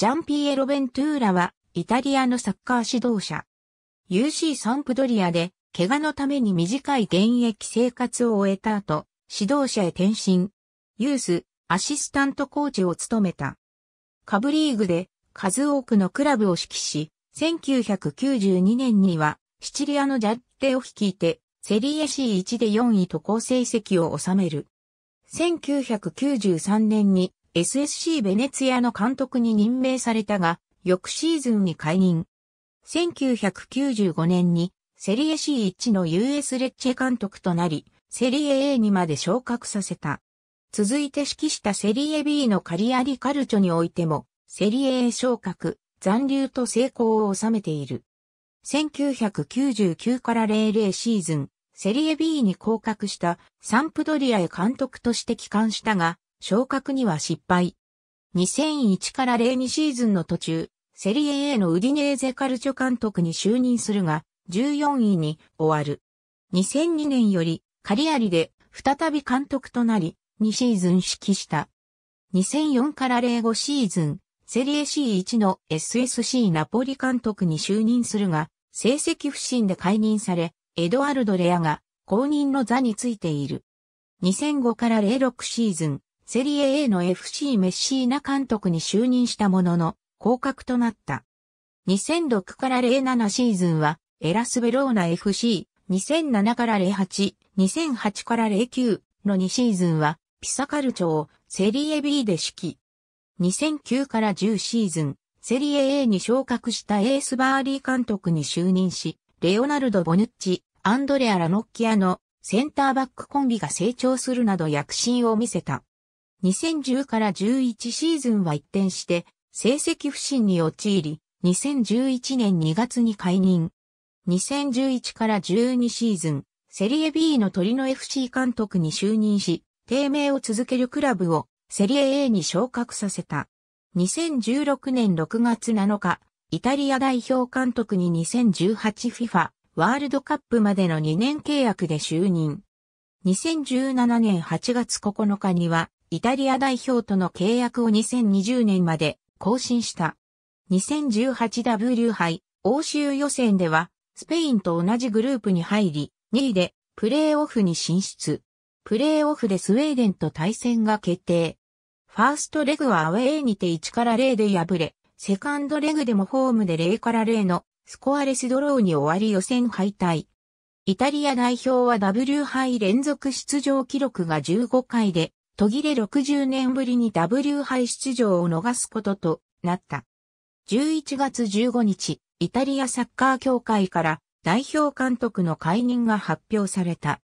ジャンピエロ・ベントゥーラは、イタリアのサッカー指導者。UC サンプドリアで、怪我のために短い現役生活を終えた後、指導者へ転身。ユース、アシスタントコーチを務めた。カブリーグで数多くのクラブを指揮し、1992年にはシチリアのジャッテを率いて、セリエ C1 で4位と好成績を収める。1993年に SSC ベネツィアの監督に任命されたが、翌シーズンに解任。1995年にセリエ C1 の US レッチェ監督となり、セリエ A にまで昇格させた。続いて指揮したセリエ B のカリアリカルチョにおいても、セリエ A 昇格、残留と成功を収めている。1999から00シーズン、セリエ B に降格したサンプドリアへ監督として帰還したが、昇格には失敗。2001から02シーズンの途中、セリエ A のウディネーゼカルチョ監督に就任するが、14位に終わる。2002年よりカリアリで再び監督となり、2シーズン指揮した。2004から05シーズン、セリエ C1 の SSC ナポリ監督に就任するが、成績不振で解任され、エドアルド・レアが公認の座についている。2005から06シーズン、セリエ A の FC メッシーナ監督に就任したものの、降格となった。2006から07シーズンは、エラス・ヴェローナ FC、2007から08、2008から09の2シーズンは、ピサカルチョをセリエ B で指揮。2009から10シーズン、セリエ A に昇格した AS バーリ監督に就任し、レオナルド・ボヌッチ、アンドレア・ラノッキアのセンターバックコンビが成長するなど躍進を見せた。2010から11シーズンは一転して、成績不振に陥り、2011年2月に解任。2011から12シーズン、セリエ B のトリノ FC 監督に就任し、低迷を続けるクラブをセリエ A に昇格させた。2016年6月7日、イタリア代表監督に 2018FIFA ワールドカップまでの2年契約で就任。2017年8月9日には、イタリア代表との契約を2020年まで更新した。2018W 杯欧州予選では、スペインと同じグループに入り、2位でプレーオフに進出。プレーオフでスウェーデンと対戦が決定。ファーストレグはアウェーにて1から0で敗れ、セカンドレグでもホームで0から0のスコアレスドローに終わり予選敗退。イタリア代表は W 杯連続出場記録が15回で、途切れ60年ぶりに W 杯出場を逃すこととなった。11月15日、イタリアサッカー協会から代表監督の解任が発表された。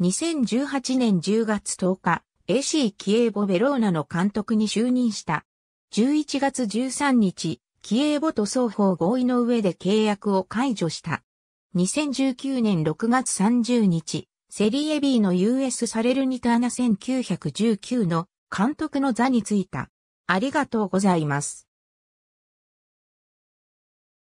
2018年10月10日、AC キエーボ・ベローナの監督に就任した。11月13日、キエーボと双方合意の上で契約を解除した。2019年6月30日、セリエ B の US サレルニターナ1919の監督の座についた。ありがとうございます。